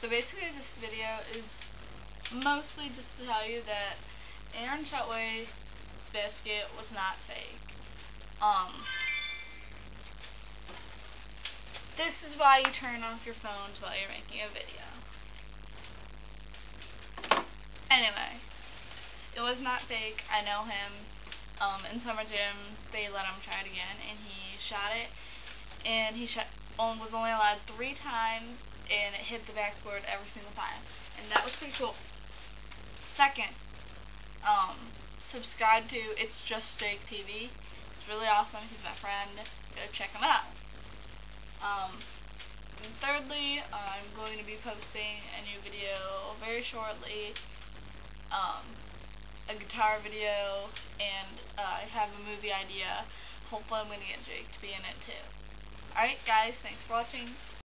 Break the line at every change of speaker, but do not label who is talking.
So basically this video is mostly just to tell you that Aaron Shotway's basket was not fake. Um, this is why you turn off your phones while you're making a video. Anyway, it was not fake. I know him. Um, in summer gym, they let him try it again, and he shot it. And he shot, was only allowed three times, and it hit the backboard every single time. And that was pretty cool. Second, um, subscribe to It's Just Jake TV. It's really awesome. He's my friend. Go check him out. Um, and thirdly, I'm going to be posting a new video very shortly. Um, a guitar video, and uh, I have a movie idea. Hopefully I'm going to get Jake to be in it too. Alright guys, thanks for watching.